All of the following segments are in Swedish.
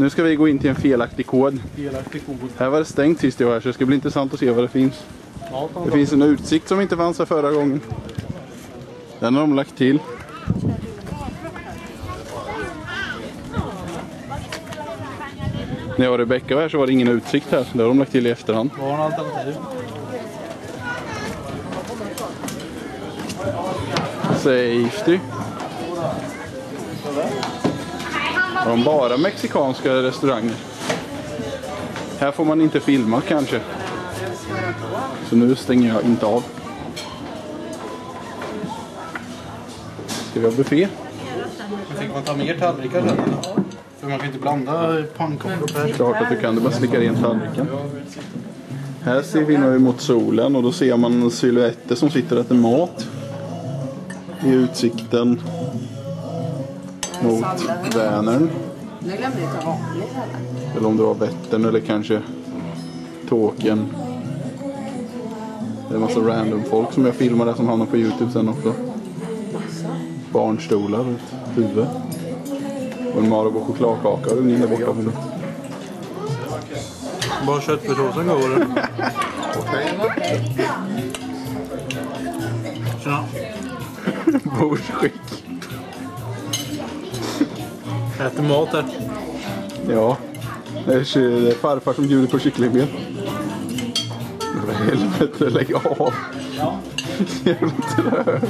Nu ska vi gå in till en felaktig kod. Felaktig kod. Här var det stängt sist jag var här så det ska bli intressant att se vad det finns. Ja, Det finns en utsikt som inte fanns här förra gången. Den har de lagt till. När jag och Rebecka var här så var det ingen utsikt här. Det har de lagt till i efterhand. Vad har en alternativ? Safety. Har de bara mexikanska restauranger? Här får man inte filma kanske. Så nu stänger jag inte av. Ska vi ha buffé? Fick man ta mer tallrikar sen? För man kan inte blanda pannkakor. Klart att du kan, du bara slicka rent tallriken. Här ser vi nu mot solen och då ser man silhuetter som sitter och äter mat. I utsikten mot Vänern. Nu glömde ta vanlig. Eller om det var Vättern eller kanske Tåken. Det är en massa random folk som jag filmar där som hamnar på Youtube sen också. Barnstolar och ett huvud. Och en Marabou chokladkaka och ungen där borta också. Bara köttfärssåsen går eller? Tjena. Bordsskick. Äter mat här. Ja. Det är, farfar som bjuder på kycklingben. För helvete, lägg av. Jävla trög.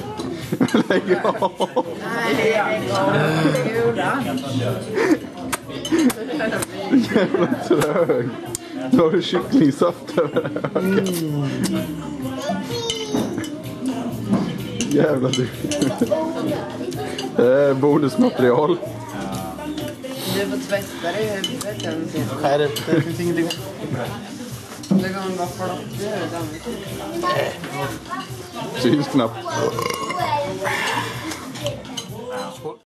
Lägg av. Jävla trög. Nu har du kycklingsaft över ögat. Jävla du. Det är bonusmaterial. Du får tvätta dig i huvudet. Skärp det finns ingenting. Det kommer vara flott i huvudet. Syns knappt.